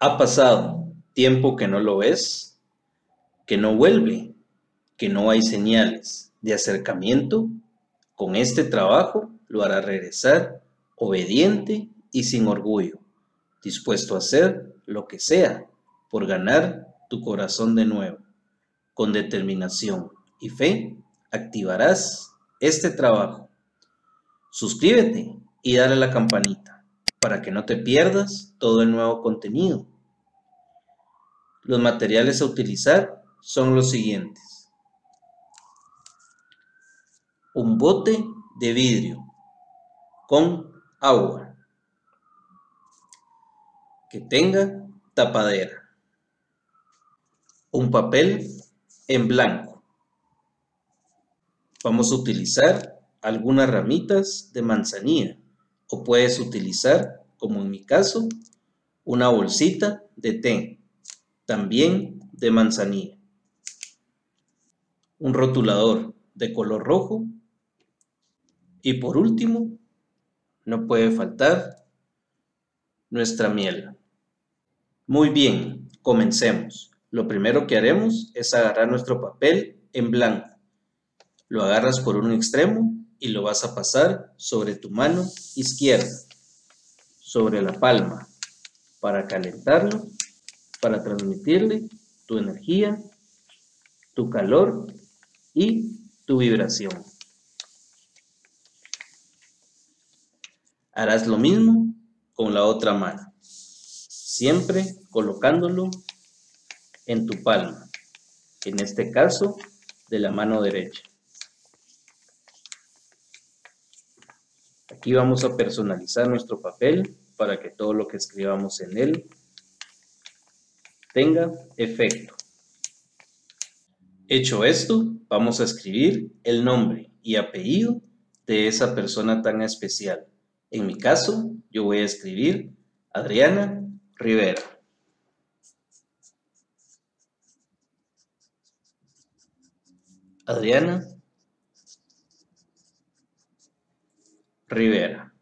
Ha pasado tiempo que no lo ves, que no vuelve, que no hay señales de acercamiento. Con este trabajo lo hará regresar obediente y sin orgullo, dispuesto a hacer lo que sea por ganar tu corazón de nuevo. Con determinación y fe activarás este trabajo. Suscríbete y dale a la campanita para que no te pierdas todo el nuevo contenido. Los materiales a utilizar son los siguientes. Un bote de vidrio con agua que tenga tapadera. Un papel en blanco. Vamos a utilizar algunas ramitas de manzanilla o puedes utilizar, como en mi caso, una bolsita de té, también de manzanilla. Un rotulador de color rojo. Y por último, no puede faltar nuestra miel. Muy bien, comencemos. Lo primero que haremos es agarrar nuestro papel en blanco. Lo agarras por un extremo y lo vas a pasar sobre tu mano izquierda, sobre la palma, para calentarlo, para transmitirle tu energía, tu calor y tu vibración. Harás lo mismo con la otra mano, siempre colocándolo en tu palma, en este caso de la mano derecha. Aquí vamos a personalizar nuestro papel para que todo lo que escribamos en él tenga efecto. Hecho esto, vamos a escribir el nombre y apellido de esa persona tan especial. En mi caso, yo voy a escribir Adriana Rivera. Adriana Rivera.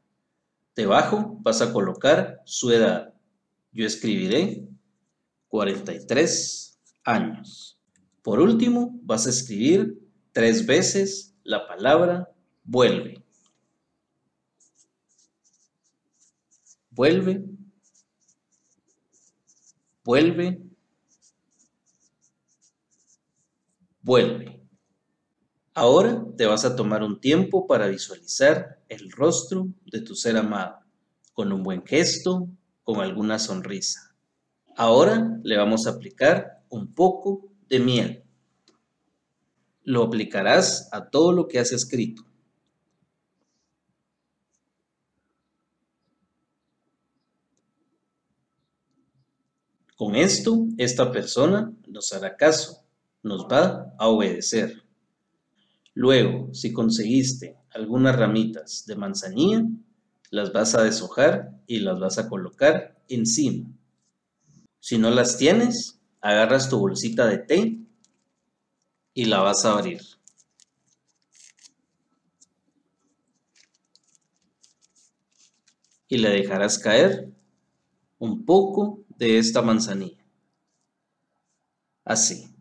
Debajo vas a colocar su edad. Yo escribiré 43 años. Por último, vas a escribir tres veces la palabra vuelve. Vuelve. Vuelve. Vuelve. Ahora te vas a tomar un tiempo para visualizar el rostro de tu ser amado, con un buen gesto, con alguna sonrisa. Ahora le vamos a aplicar un poco de miel. Lo aplicarás a todo lo que has escrito. Con esto, esta persona nos hará caso, nos va a obedecer. Luego, si conseguiste algunas ramitas de manzanilla, las vas a deshojar y las vas a colocar encima. Si no las tienes, agarras tu bolsita de té y la vas a abrir. Y le dejarás caer un poco de esta manzanilla. Así.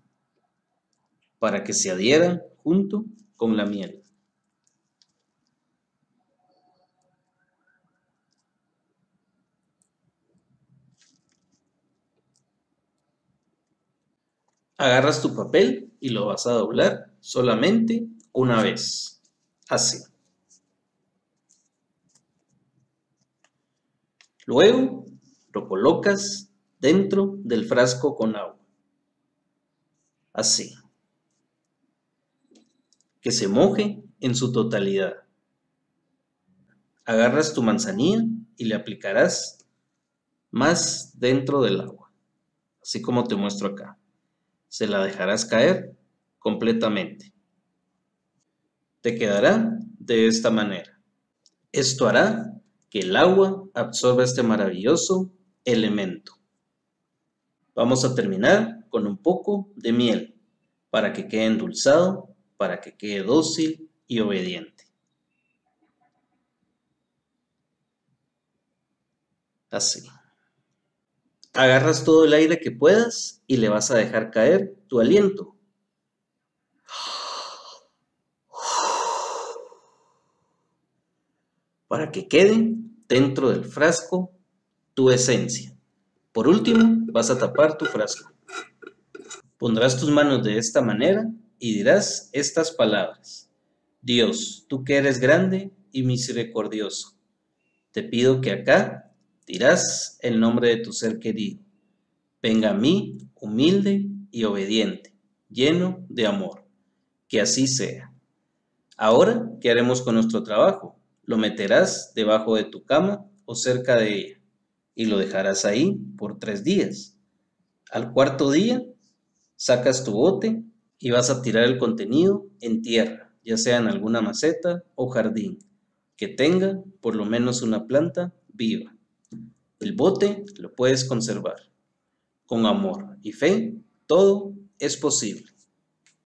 Para que se adhiera junto con la miel. Agarras tu papel y lo vas a doblar solamente una vez. Así. Luego lo colocas dentro del frasco con agua. Así que se moje en su totalidad. Agarras tu manzanilla y le aplicarás más dentro del agua, así como te muestro acá. Se la dejarás caer completamente. Te quedará de esta manera. Esto hará que el agua absorba este maravilloso elemento. Vamos a terminar con un poco de miel para que quede endulzado para que quede dócil y obediente. Así. Agarras todo el aire que puedas y le vas a dejar caer tu aliento. Para que quede dentro del frasco tu esencia. Por último, vas a tapar tu frasco. Pondrás tus manos de esta manera y dirás estas palabras. Dios, tú que eres grande y misericordioso, te pido que acá dirás el nombre de tu ser querido. Venga a mí, humilde y obediente, lleno de amor. Que así sea. Ahora, ¿qué haremos con nuestro trabajo? Lo meterás debajo de tu cama o cerca de ella y lo dejarás ahí por tres días. Al cuarto día, sacas tu bote y vas a tirar el contenido en tierra, ya sea en alguna maceta o jardín, que tenga por lo menos una planta viva. El bote lo puedes conservar. Con amor y fe, todo es posible.